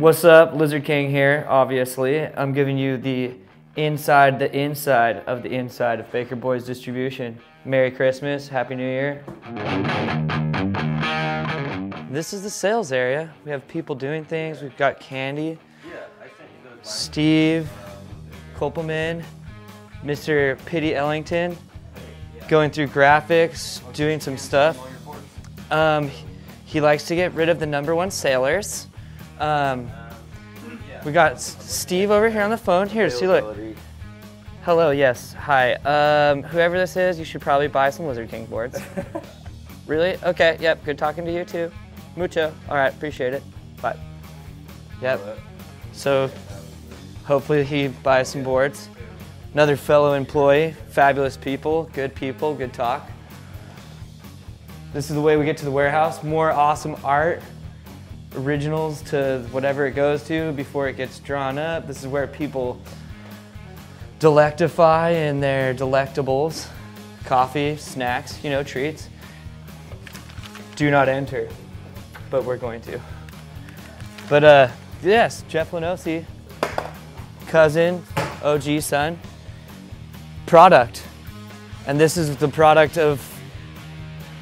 What's up? Lizard King here, obviously. I'm giving you the inside, the inside of the inside of Baker Boys Distribution. Merry Christmas, Happy New Year. This is the sales area. We have people doing things. We've got Candy, Steve, Kopelman, Mr. Pity Ellington, going through graphics, doing some stuff. Um, he likes to get rid of the number one sailors. Um, we got Steve over here on the phone. Here, see, look. Hello, yes, hi. Um, whoever this is, you should probably buy some Lizard King boards. really? Okay, yep, good talking to you too. Mucho. All right, appreciate it. Bye. Yep. So, hopefully he buys some boards. Another fellow employee, fabulous people, good people, good talk. This is the way we get to the warehouse. More awesome art, originals to whatever it goes to before it gets drawn up. This is where people delectify in their delectables, coffee, snacks, you know, treats. Do not enter, but we're going to. But uh, yes, Jeff Lenosi, cousin, OG son, product. And this is the product of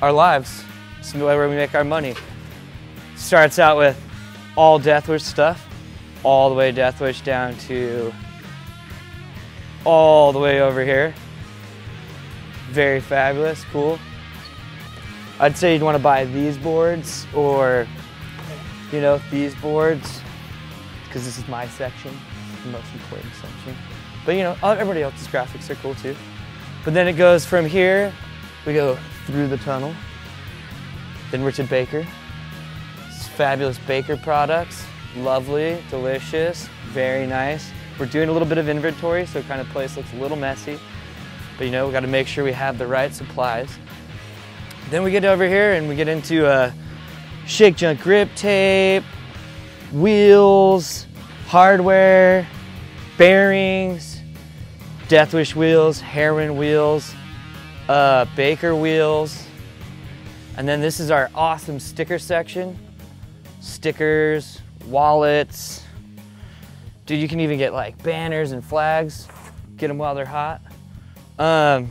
our lives. The way we make our money. Starts out with all Deathwish stuff, all the way Deathwish down to all the way over here. Very fabulous, cool. I'd say you'd want to buy these boards or, you know, these boards, because this is my section, the most important section. But you know, everybody else's graphics are cool too. But then it goes from here, we go through the tunnel. Then Richard Baker. It's fabulous Baker products. Lovely, delicious, very nice. We're doing a little bit of inventory, so kind of place looks a little messy. But you know, we got to make sure we have the right supplies. Then we get over here and we get into uh, Shake Junt grip tape, wheels, hardware, bearings, Deathwish wheels, Heroin wheels, uh, Baker wheels. And then this is our awesome sticker section. Stickers, wallets. Dude, you can even get like banners and flags. Get them while they're hot. Um,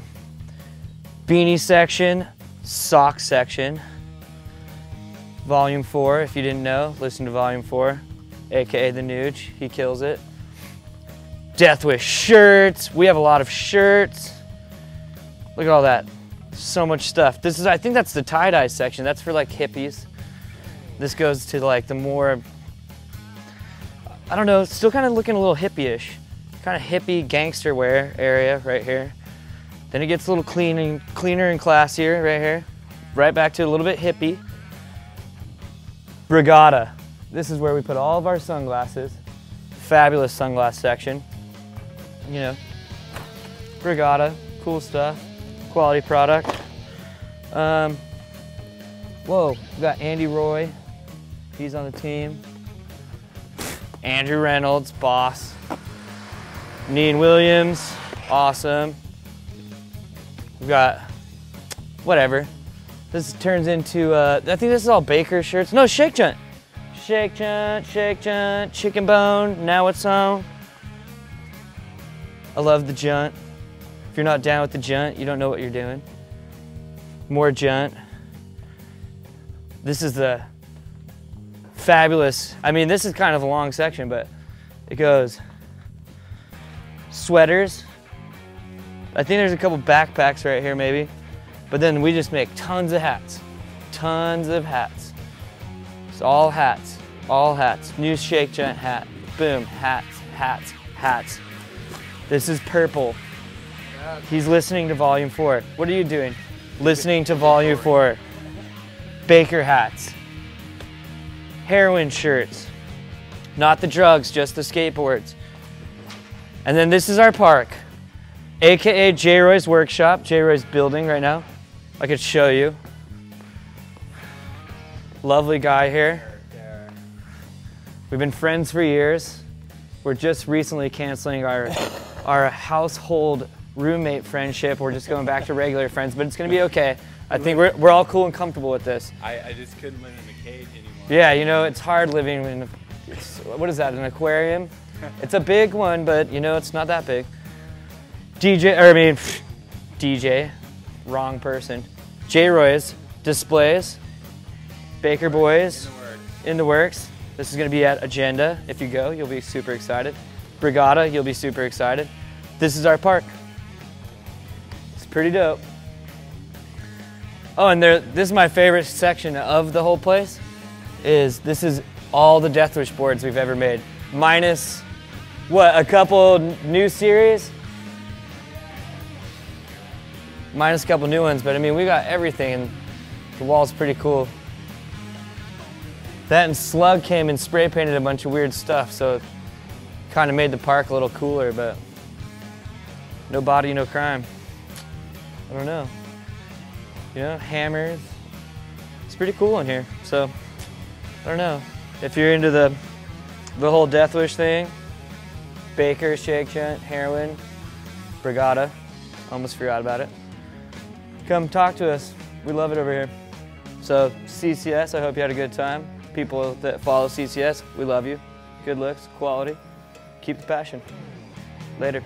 beanie section, sock section. Volume four, if you didn't know, listen to volume four, AKA the Nuge, he kills it. Deathwish shirts, we have a lot of shirts. Look at all that. So much stuff. This is, I think that's the tie-dye section. That's for like hippies. This goes to like the more, I don't know, still kind of looking a little hippie-ish. Kind of hippie gangster wear area right here. Then it gets a little cleaning, cleaner and classier right here. Right back to a little bit hippie. Brigada. This is where we put all of our sunglasses. Fabulous sunglass section. You know, Brigada, cool stuff quality product. Um, whoa, we got Andy Roy. He's on the team. Andrew Reynolds, boss. Neen Williams, awesome. We've got whatever. This turns into, uh, I think this is all Baker shirts. No, Shake Junt. Shake Junt, Shake Junt, Chicken Bone, now it's on. I love the Junt. If you're not down with the junt, you don't know what you're doing. More junt. This is the fabulous, I mean, this is kind of a long section, but it goes sweaters. I think there's a couple backpacks right here, maybe. But then we just make tons of hats. Tons of hats. It's all hats. All hats. New Shake Junt hat. Boom. Hats, hats, hats. This is purple. He's listening to volume four. What are you doing? Listening to volume four. Baker hats. Heroin shirts. Not the drugs, just the skateboards. And then this is our park, AKA J. Roy's workshop, J. Roy's building right now. I could show you. Lovely guy here. We've been friends for years. We're just recently canceling our, our household roommate friendship. We're just going back to regular friends, but it's gonna be okay. I think we're, we're all cool and comfortable with this. I, I just couldn't live in a cage anymore. Yeah, you know, it's hard living in, a, what is that, an aquarium? It's a big one, but you know, it's not that big. DJ, or I mean, DJ, wrong person. J Roy's displays, Baker Boys In the works. in the works. This is gonna be at Agenda. If you go, you'll be super excited. Brigada, you'll be super excited. This is our park. Pretty dope. Oh, and there, this is my favorite section of the whole place. Is this is all the Death Wish boards we've ever made, minus what a couple new series, minus a couple new ones. But I mean, we got everything, and the wall's pretty cool. That and Slug came and spray painted a bunch of weird stuff, so it kind of made the park a little cooler. But no body, no crime. I don't know. You know, hammers. It's pretty cool in here. So, I don't know. If you're into the the whole Death Wish thing, Baker, Shake Junt, Heroin, Brigada, almost forgot about it. Come talk to us. We love it over here. So, CCS, I hope you had a good time. People that follow CCS, we love you. Good looks, quality. Keep the passion. Later.